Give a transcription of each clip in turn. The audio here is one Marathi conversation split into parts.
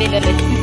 Beda deh.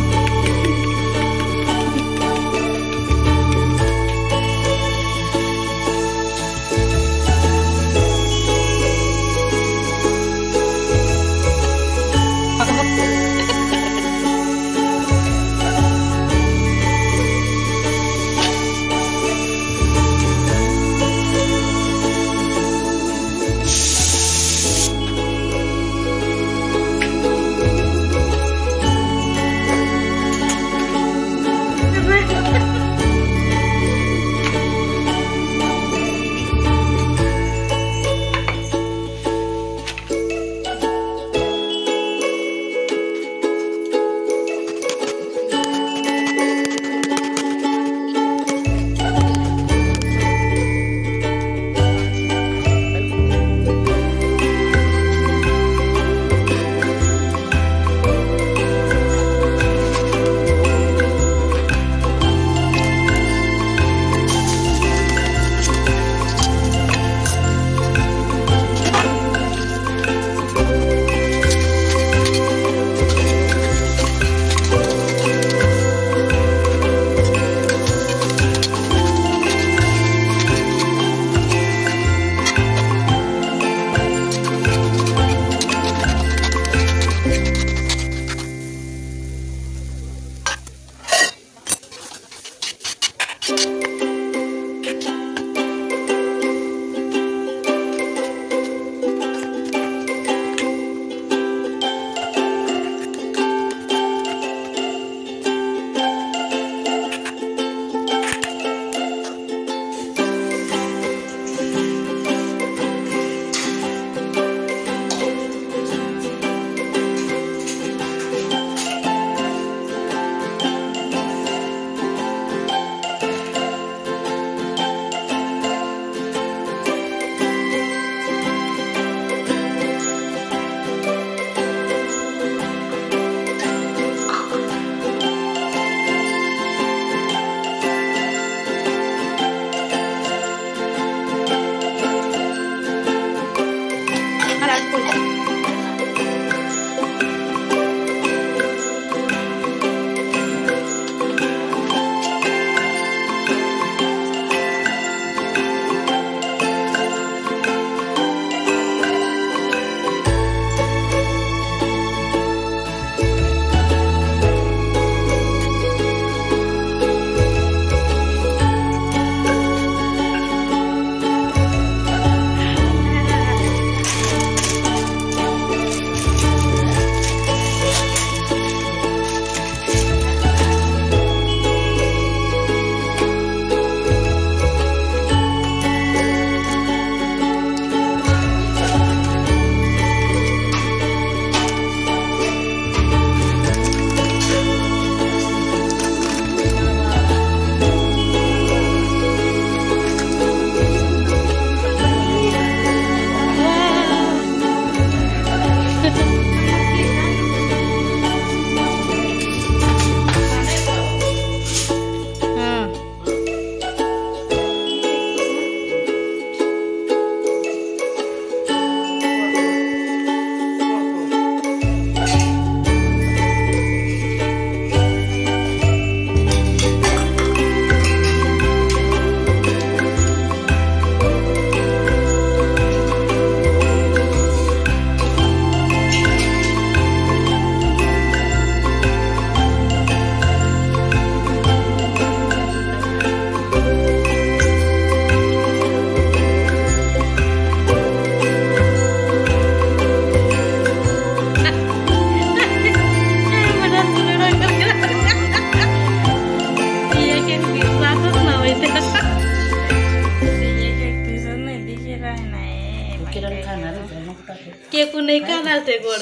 जेवण बसले केकू नाही का घालते गोड.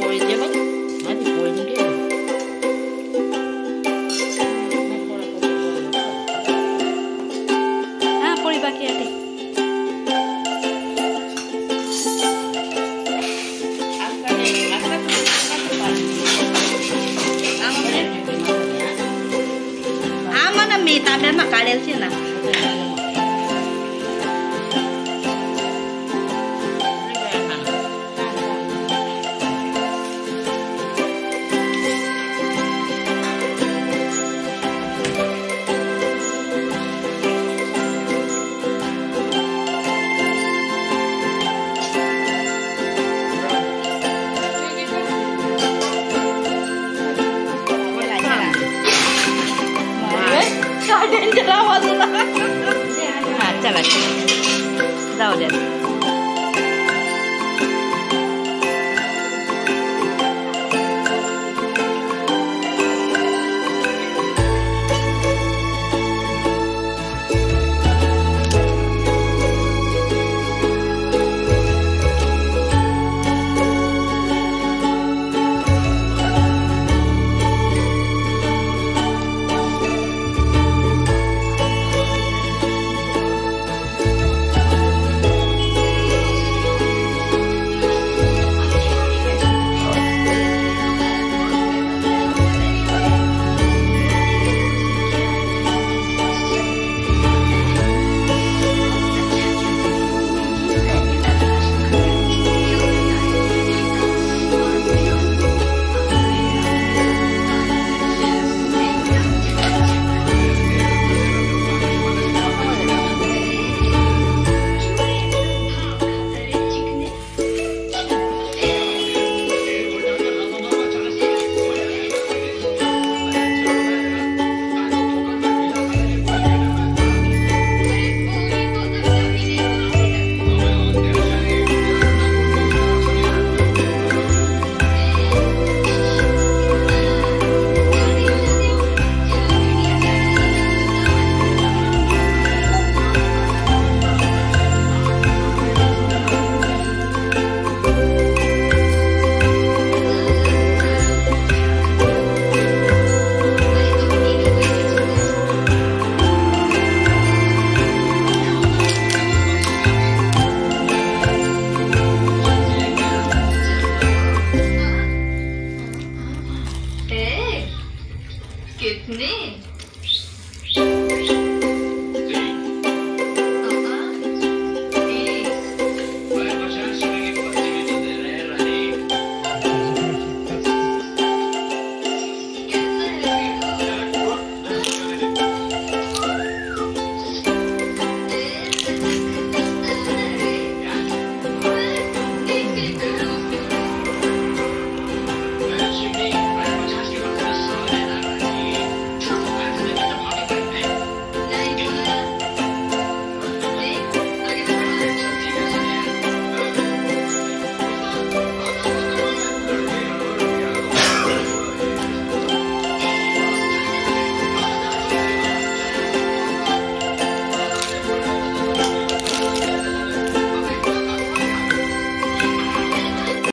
पोळी 知道的。